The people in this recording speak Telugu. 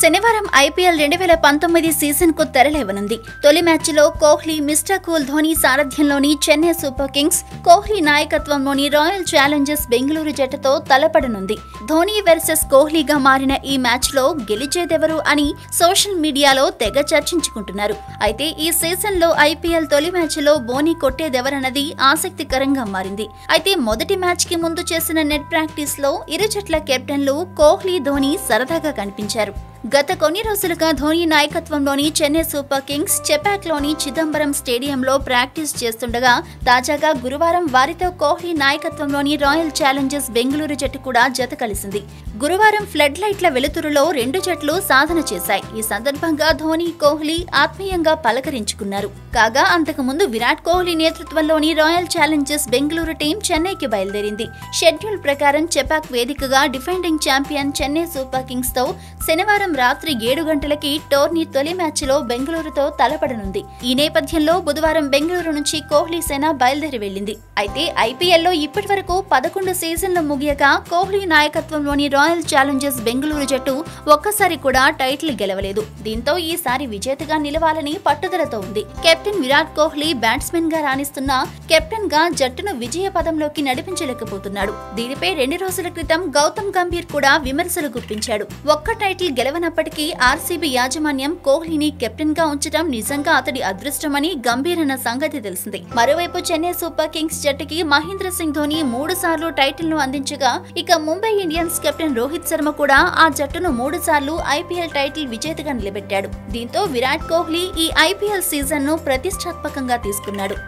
శనివారం ఐపీఎల్ రెండు వేల పంతొమ్మిది సీజన్కు తెరలేవనుంది. తొలి మ్యాచ్లో కోహ్లీ మిస్టర్ కూల్ ధోని సారథ్యంలోని చెన్నై సూపర్ కింగ్స్ కోహ్లీ నాయకత్వంలోని రాయల్ ఛాలెంజర్స్ బెంగళూరు జట్టుతో తలపడనుంది. ధోని వర్సెస్ కోహ్లీగా మారిన ఈ మ్యాచ్లో గెలిచేదెవరు అని సోషల్ మీడియాలో తెగ చర్చించుకుంటున్నారు. అయితే ఈ సీజన్లో ఐపీఎల్ తొలి మ్యాచ్లో బోని కొట్టేదెవరన్నది ఆసక్తికరంగా మారింది. అయితే మొదటి మ్యాచ్కి ముందు చేసిన నెట్ ప్రాక్టీస్లో ఇరు జట్ల కెప్టెన్లు కోహ్లీ ధోని సరదాగా కనిపించారు. గత కొన్ని రోజులుగా ధోని నాయకత్వంలోని చెన్నై సూపర్ కింగ్స్ చెపాక్లోని చిదంబరం స్టేడియంలో ప్రాక్టీస్ చేస్తుండగా తాజాగా గురువారం వారితో కోహ్లీ నాయకత్వంలోని రాయల్ ఛాలెంజర్స్ బెంగళూరు జట్టు కూడా జత కలిసింది. గురువారం ఫ్లడ్ లైట్ల వెలుతురులో రెండు జట్లు సాధన చేశాయి. ఈ సందర్భంగా ధోని కోహ్లీ ఆత్మీయంగా పలకరించుకున్నారు. కాగా అంతకుముందు విరాట్ కోహ్లీ నేతృత్వంలోని రాయల్ ఛాలెంజర్స్ బెంగళూరు టీం చెన్నైకి బయలుదేరింది. షెడ్యూల్ ప్రకారం చెపాక్ వేదికగా డిఫెండింగ్ ఛాంపియన్ చెన్నై సూపర్ కింగ్స్తో శనివారం రాత్రి ఏడు గంటలకి టోర్నీ తొలి మ్యాచ్లో బెంగళూరుతో తలపడనుంది. ఈ నేపథ్యంలో బుధవారం బెంగళూరు నుంచి కోహ్లీ సేన బయలుదేరి వెళ్ళింది అయితే ఐపీఎల్లో ఇప్పటి వరకు పదకొండు సీజన్లు ముగియక కోహ్లీ నాయకత్వంలోని రాయల్ ఛాలెంజర్స్ బెంగళూరు జట్టు ఒక్కసారి కూడా టైటిల్ గెలవలేదు. దీంతో ఈసారి విజేతగా నిలవాలని పట్టుదలతో ఉంది. కెప్టెన్ విరాట్ కోహ్లీ బ్యాట్స్మెన్గా రాణిస్తున్న కెప్టెన్గా జట్టును విజయ పదంలోకి నడిపించలేకపోతున్నాడు. దీనిపై రెండు రోజుల క్రితం గౌతమ్ గంభీర్ కూడా విమర్శలు గుప్పించాడు. ఒక్క టైటిల్ గెలవ గెలవనప్పటికీ ఆర్సీబీ యాజమాన్యం కోహ్లీని కెప్టెన్గా ఉంచడం నిజంగా అతడి అదృష్టమని గంభీర్ సంగతి తెలిసింది. మరోవైపు చెన్నై సూపర్ కింగ్స్ జట్టుకి మహేంద్ర సింగ్ ధోని మూడు సార్లు టైటిల్ను అందించగా ఇక ముంబై ఇండియన్స్ కెప్టెన్ రోహిత్ శర్మ కూడా ఆ జట్టును మూడు సార్లు ఐపీఎల్ టైటిల్ విజేతగా నిలబెట్టాడు. దీంతో విరాట్ కోహ్లీ ఈ ఐపీఎల్ సీజన్ను ప్రతిష్టాత్మకంగా తీసుకున్నాడు.